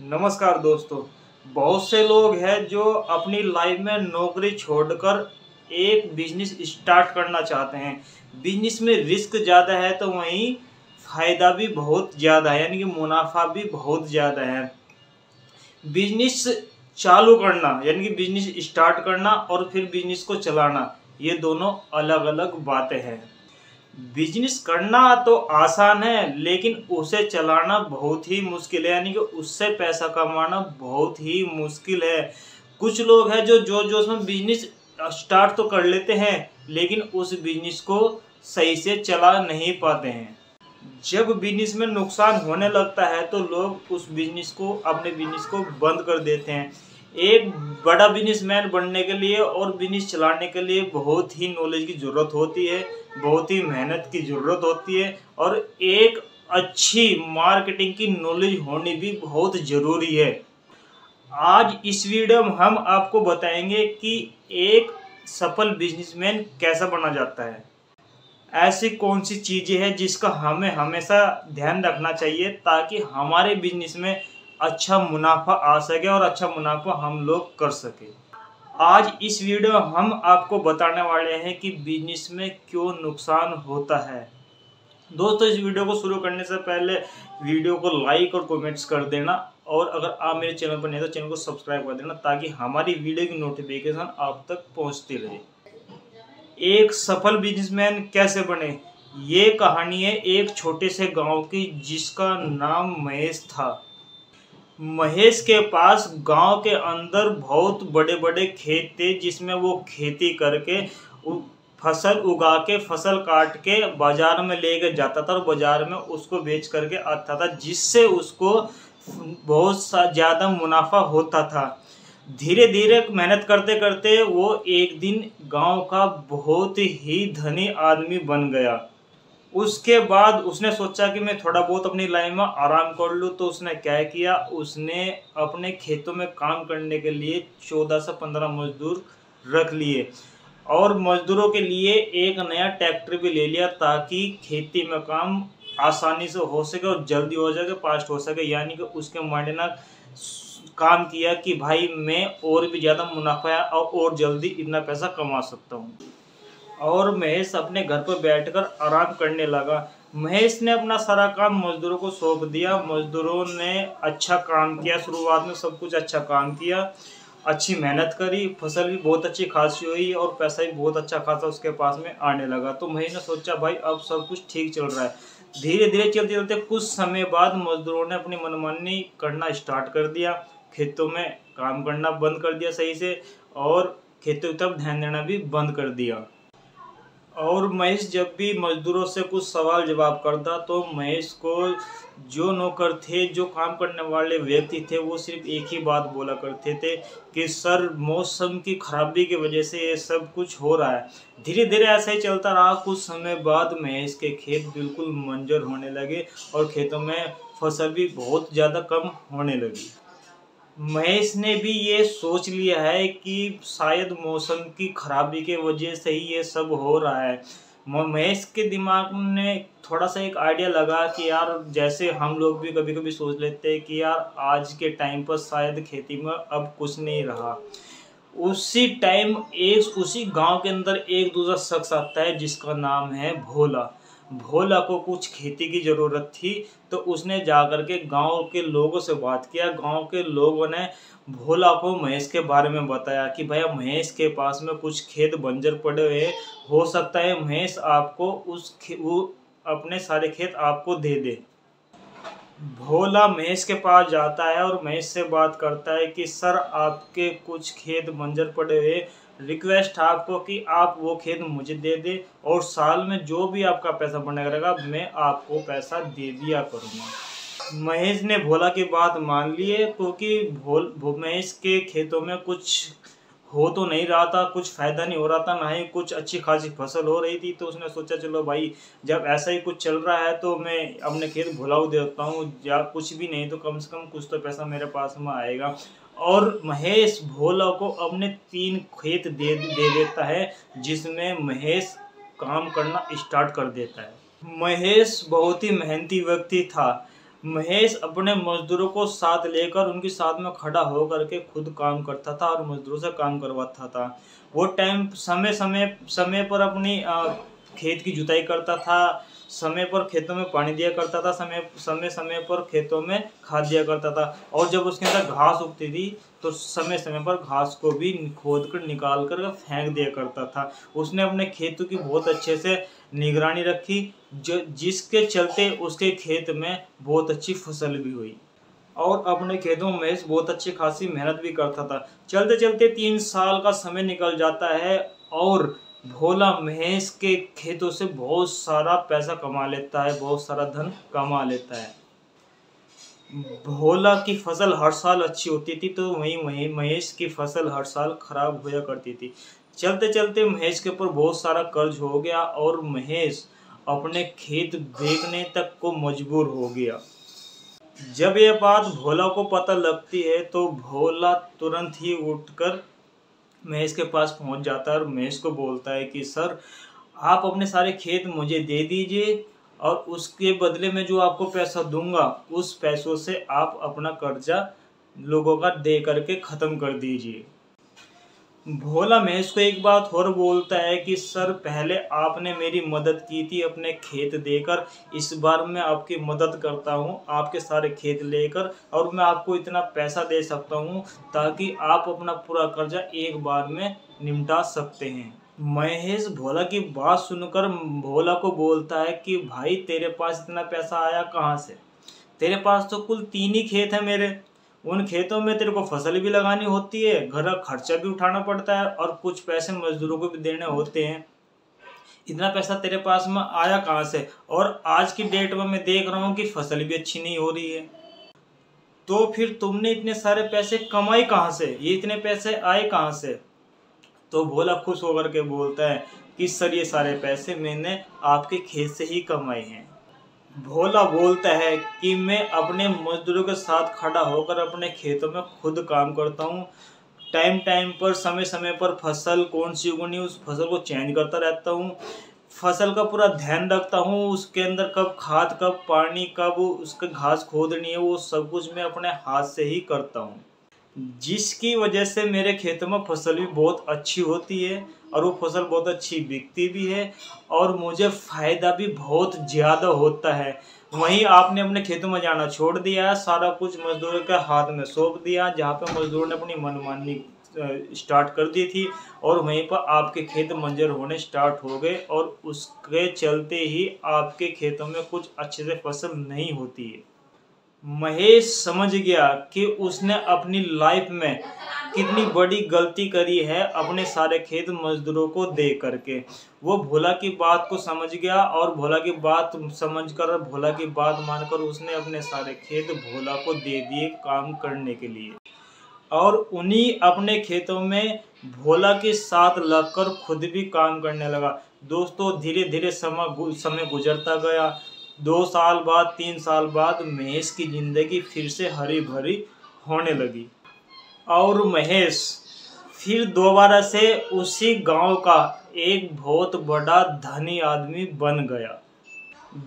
नमस्कार दोस्तों, बहुत से लोग हैं जो अपनी लाइफ में नौकरी छोड़कर एक बिज़नेस स्टार्ट करना चाहते हैं। बिज़नेस में रिस्क ज़्यादा है तो वहीं फ़ायदा भी बहुत ज़्यादा है, यानी कि मुनाफा भी बहुत ज़्यादा है। बिज़नेस चालू करना, यानी कि बिज़नेस स्टार्ट करना और फिर बिज़नेस को चलाना, ये दोनों अलग अलग बातें हैं। बिज़नेस करना तो आसान है, लेकिन उसे चलाना बहुत ही मुश्किल है, यानी कि उससे पैसा कमाना बहुत ही मुश्किल है। कुछ लोग हैं जो जो जो उसमें बिज़नेस स्टार्ट तो कर लेते हैं, लेकिन उस बिज़नेस को सही से चला नहीं पाते हैं। जब बिज़नेस में नुकसान होने लगता है तो लोग उस बिज़नेस को, अपने बिज़नेस को बंद कर देते हैं। एक बड़ा बिजनेसमैन बनने के लिए और बिज़नेस चलाने के लिए बहुत ही नॉलेज की ज़रूरत होती है, बहुत ही मेहनत की ज़रूरत होती है और एक अच्छी मार्केटिंग की नॉलेज होनी भी बहुत ज़रूरी है। आज इस वीडियो में हम आपको बताएँगे कि एक सफल बिजनेसमैन कैसा बना जाता है। ऐसी कौन सी चीज़ें हैं जिसका हमें हमेशा ध्यान रखना चाहिए ताकि हमारे बिज़नेस में अच्छा मुनाफा आ सके और अच्छा मुनाफा हम लोग कर सके। आज इस वीडियो में हम आपको बताने वाले हैं कि बिज़नेस में क्यों नुकसान होता है। दोस्तों, इस वीडियो को शुरू करने से पहले वीडियो को लाइक और कमेंट्स कर देना और अगर आप मेरे चैनल पर नहीं तो चैनल को सब्सक्राइब कर देना ताकि हमारी वीडियो की नोटिफिकेशन आप तक पहुँचती रहे। एक सफल बिजनेसमैन कैसे बने? ये कहानी है एक छोटे से गाँव की जिसका नाम महेश था। महेश के पास गाँव के अंदर बहुत बड़े बड़े खेत थे, जिसमें वो खेती करके फ़सल उगा के, फ़सल काट के बाज़ार में लेकर जाता था और बाज़ार में उसको बेच करके आता था, जिससे उसको बहुत सा, ज़्यादा मुनाफा होता था। धीरे धीरे मेहनत करते करते वो एक दिन गाँव का बहुत ही धनी आदमी बन गया। उसके बाद उसने सोचा कि मैं थोड़ा बहुत अपनी लाइफ में आराम कर लूँ तो उसने क्या किया? उसने अपने खेतों में काम करने के लिए चौदह से पंद्रह मजदूर रख लिए और मजदूरों के लिए एक नया ट्रैक्टर भी ले लिया ताकि खेती में काम आसानी से हो सके और जल्दी हो सके फास्ट हो सके। यानी कि उसके माइंड ने काम किया कि भाई मैं और भी ज़्यादा मुनाफा और जल्दी इतना पैसा कमा सकता हूँ। और महेश अपने घर पर बैठकर आराम करने लगा। महेश ने अपना सारा काम मजदूरों को सौंप दिया। मजदूरों ने अच्छा काम किया। शुरुआत में सब कुछ अच्छा काम किया। अच्छी मेहनत करी। फ़सल भी बहुत अच्छी खासी हुई और पैसा भी बहुत अच्छा खासा उसके पास में आने लगा। तो महेश ने सोचा, भाई, अब सब कुछ ठीक चल रहा है। धीरे धीरे चलते चलते कुछ समय बाद मजदूरों ने अपनी मनमानी करना स्टार्ट कर दिया। खेतों में काम करना बंद कर दिया सही से और खेतों की तरफ़ ध्यान देना भी बंद कर दिया। और महेश जब भी मजदूरों से कुछ सवाल जवाब करता तो महेश को जो नौकर थे, जो काम करने वाले व्यक्ति थे, वो सिर्फ़ एक ही बात बोला करते थे कि, सर, मौसम की खराबी की वजह से ये सब कुछ हो रहा है। धीरे धीरे ऐसा ही चलता रहा। कुछ समय बाद महेश के खेत बिल्कुल मंजर होने लगे और खेतों में फ़सल भी बहुत ज़्यादा कम होने लगी। महेश ने भी ये सोच लिया है कि शायद मौसम की खराबी के वजह से ही ये सब हो रहा है। महेश के दिमाग ने थोड़ा सा एक आइडिया लगा कि यार, जैसे हम लोग भी कभी कभी सोच लेते हैं कि यार, आज के टाइम पर शायद खेती में अब कुछ नहीं रहा। उसी टाइम एक, उसी गाँव के अंदर एक दूसरा शख्स आता है, जिसका नाम है भोला। भोला को कुछ खेती की ज़रूरत थी तो उसने जाकर के गाँव के लोगों से बात किया। गाँव के लोगों ने भोला को महेश के बारे में बताया कि, भैया, महेश के पास में कुछ खेत बंजर पड़े हुए हो। सकता है महेश आपको उस वो अपने सारे खेत आपको दे दे। भोला महेश के पास जाता है और महेश से बात करता है कि, सर, आपके कुछ खेत बंजर पड़े हुए रिक्वेस्ट है आपको कि आप वो खेत मुझे दे दे और साल में जो भी आपका पैसा बनेगा करेगा मैं आपको पैसा दे दिया करूँगा। महेश ने भोला की बात मान ली है क्योंकि भोल भो, महेश के खेतों में कुछ हो तो नहीं रहा था कुछ फ़ायदा नहीं हो रहा था ना ही कुछ अच्छी खासी फ़सल हो रही थी तो उसने सोचा चलो भाई जब ऐसा ही कुछ चल रहा है तो मैं अपने खेत भुलाऊ देता हूँ या कुछ भी नहीं तो कम से कम कुछ तो पैसा मेरे पास में आएगा। और महेश भोला को अपने तीन खेत दे दे देता है, जिसमें महेश काम करना स्टार्ट कर देता है। महेश बहुत ही मेहनती व्यक्ति था। महेश अपने मजदूरों को साथ लेकर उनके साथ में खड़ा होकर के खुद काम करता था और मजदूरों से काम करवाता था। वो टाइम समय समय समय पर अपनी खेत की जुताई करता था। समय पर खेतों में पानी दिया करता था, समय समय समय पर खेतों में खाद दिया करता था और जब उसके अंदर घास उगती थी तो समय समय पर घास को भी खोद कर निकाल कर फेंक दिया करता था। उसने अपने खेतों की बहुत अच्छे से निगरानी रखी, जो जिसके चलते उसके खेत में बहुत अच्छी फ़सल भी हुई और अपने खेतों में बहुत अच्छी खासी मेहनत भी करता था। चलते चलते तीन साल का समय निकल जाता है और भोला महेश के खेतों से बहुत सारा पैसा कमा लेता है, बहुत सारा धन कमा लेता है। भोला की फ़सल हर साल अच्छी होती थी तो वहीं महेश की फ़सल हर साल खराब होया करती थी। चलते चलते महेश के ऊपर बहुत सारा कर्ज हो गया और महेश अपने खेत बेचने तक को मजबूर हो गया। जब यह बात भोला को पता लगती है तो भोला तुरंत ही उठकर महेश के पास पहुँच जाता है और महेश को बोलता है कि, सर, आप अपने सारे खेत मुझे दे दीजिए और उसके बदले में जो आपको पैसा दूँगा, उस पैसों से आप अपना कर्जा लोगों का दे करके ख़त्म कर दीजिए। भोला महेश को एक बात और बोलता है कि, सर, पहले आपने मेरी मदद की थी अपने खेत देकर। इस बार मैं आपकी मदद करता हूँ, आपके सारे खेत लेकर, और मैं आपको इतना पैसा दे सकता हूँ ताकि आप अपना पूरा कर्जा एक बार में निपटा सकते हैं। महेश भोला की बात सुनकर भोला को बोलता है कि, भाई, तेरे पास इतना पैसा आया कहाँ से? तेरे पास तो कुल तीन ही खेत है मेरे। उन खेतों में तेरे को फ़सल भी लगानी होती है, घर का खर्चा भी उठाना पड़ता है और कुछ पैसे मजदूरों को भी देने होते हैं। इतना पैसा तेरे पास में आया कहाँ से? और आज की डेट में मैं देख रहा हूँ कि फ़सल भी अच्छी नहीं हो रही है। तो फिर तुमने इतने सारे पैसे कमाए कहाँ से? ये इतने पैसे आए कहाँ से? तो भोला खुश होकर के बोलता है कि सर, ये सारे पैसे मैंने आपके खेत से ही कमाए हैं। भोला बोलता है कि मैं अपने मजदूरों के साथ खड़ा होकर अपने खेतों में खुद काम करता हूँ। टाइम टाइम पर, समय समय पर फ़सल कौन सी उगनी, उस फ़सल को चेंज करता रहता हूँ। फ़सल का पूरा ध्यान रखता हूँ, उसके अंदर कब खाद, कब पानी, कब उसके घास खोदनी है, वो सब कुछ मैं अपने हाथ से ही करता हूँ। जिसकी वजह से मेरे खेतों में फ़सल भी बहुत अच्छी होती है। और वो फ़सल बहुत अच्छी बिकती भी है और मुझे फ़ायदा भी बहुत ज़्यादा होता है। वहीं आपने अपने खेतों में जाना छोड़ दिया, सारा कुछ मजदूरों के हाथ में सौंप दिया, जहाँ पे मजदूर ने अपनी मनमानी स्टार्ट कर दी थी और वहीं पर आपके खेत मंजर होने स्टार्ट हो गए और उसके चलते ही आपके खेतों में कुछ अच्छे से फ़सल नहीं होती है। महेश समझ गया कि उसने अपनी लाइफ में कितनी बड़ी गलती करी है अपने सारे खेत मजदूरों को दे करके। वो भोला की बात को समझ गया और भोला की बात समझकर, भोला की बात मानकर उसने अपने सारे खेत भोला को दे दिए काम करने के लिए। और उन्हीं अपने खेतों में भोला के साथ लगकर खुद भी काम करने लगा। दोस्तों धीरे धीरे समय समय गुजरता गया। दो साल बाद, तीन साल बाद महेश की ज़िंदगी फिर से हरी भरी होने लगी। और महेश फिर दोबारा से उसी गाँव का एक बहुत बड़ा धनी आदमी बन गया।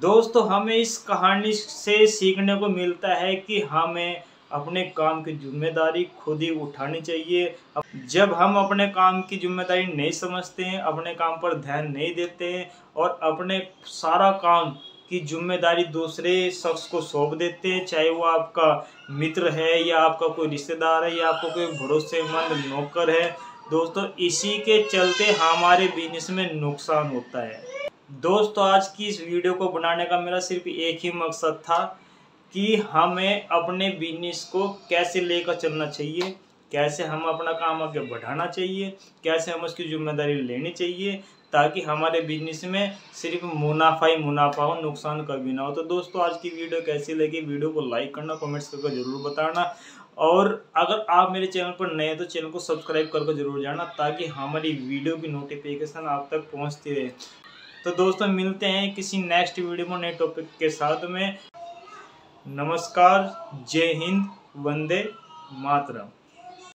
दोस्तों, हमें इस कहानी से सीखने को मिलता है कि हमें अपने काम की ज़िम्मेदारी खुद ही उठानी चाहिए। जब हम अपने काम की ज़िम्मेदारी नहीं समझते हैं, अपने काम पर ध्यान नहीं देते हैं और अपने सारा काम की ज़िम्मेदारी दूसरे शख्स को सौंप देते हैं, चाहे वो आपका मित्र है या आपका कोई रिश्तेदार है या आपका कोई भरोसेमंद नौकर है। दोस्तों, इसी के चलते हमारे बिज़नेस में नुकसान होता है। दोस्तों, आज की इस वीडियो को बनाने का मेरा सिर्फ़ एक ही मकसद था कि हमें अपने बिज़नेस को कैसे लेकर चलना चाहिए, कैसे हम अपना काम आगे बढ़ाना चाहिए, कैसे हम उसकी ज़िम्मेदारी लेनी चाहिए ताकि हमारे बिज़नेस में सिर्फ़ मुनाफा ही मुनाफा हो नुकसान कभी ना हो। तो दोस्तों, आज की वीडियो कैसी लगी? वीडियो को लाइक करना कमेंट्स करके ज़रूर बताना। और अगर आप मेरे चैनल पर नए हैं तो चैनल को सब्सक्राइब करके ज़रूर जाना, ताकि हमारी वीडियो की नोटिफिकेशन आप तक पहुँचती रहे। तो दोस्तों, मिलते हैं किसी नेक्स्ट वीडियो में, नए टॉपिक के साथ में। नमस्कार, जय हिंद, वंदे मातरम।